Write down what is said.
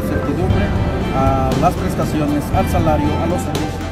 certidumbre a las prestaciones, al salario, a los servicios.